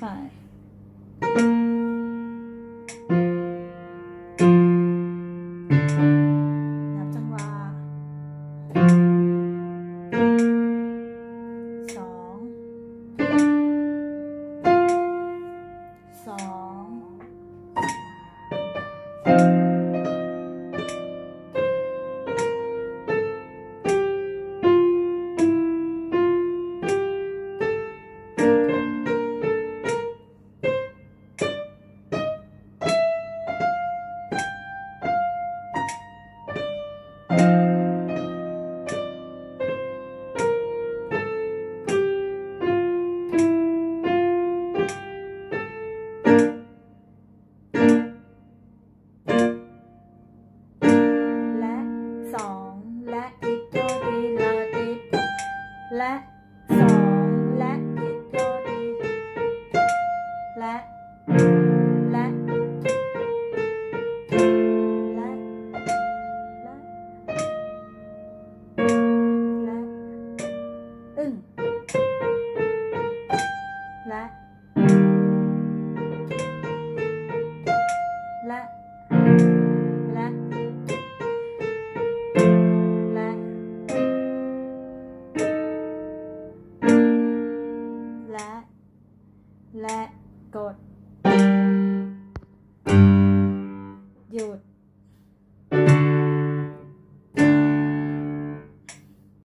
ไปนับ และสองและอิโตดีและและและและและอึ้ง และกด